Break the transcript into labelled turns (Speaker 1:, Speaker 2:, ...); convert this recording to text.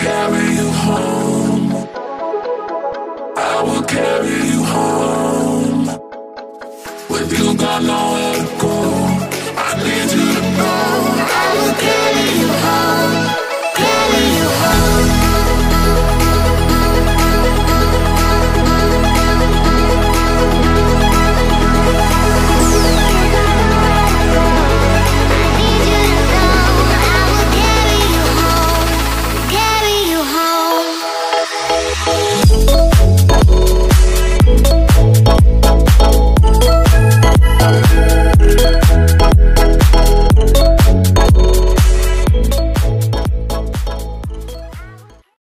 Speaker 1: I will carry you home. I will carry you home. With you, got nowhere to.